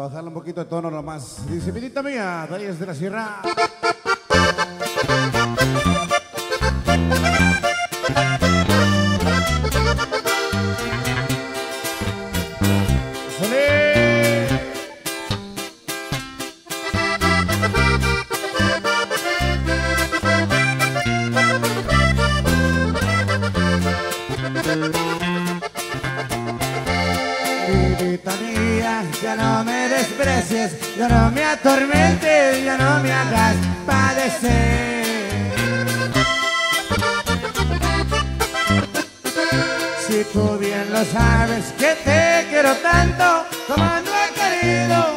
bajarle un poquito de tono nomás. Dice, vidita mía, de ahí es de la sierra. Mía, ya no me desprecies, ya no me atormentes, ya no me hagas padecer. Si tú bien lo sabes que te quiero tanto como no he querido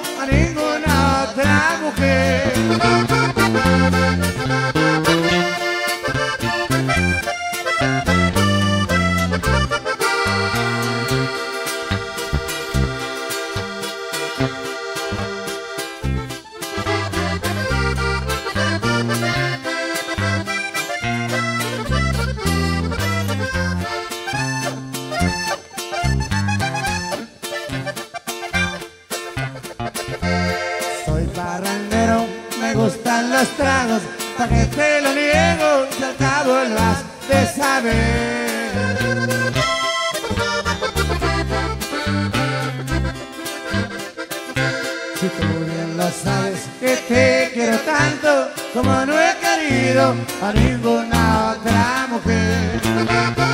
los tragos, para que te lo niego, si al cabo lo has de saber. Si tú bien lo sabes que te quiero tanto, como no he querido a ninguna otra mujer.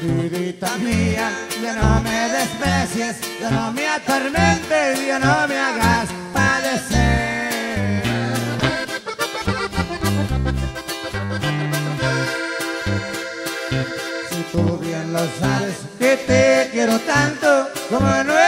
Vidita mía, ya no me desprecies, ya no me atormentes, ya no me hagas padecer. Bien lo sabes que te quiero tanto, como no